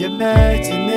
Imagine. imagination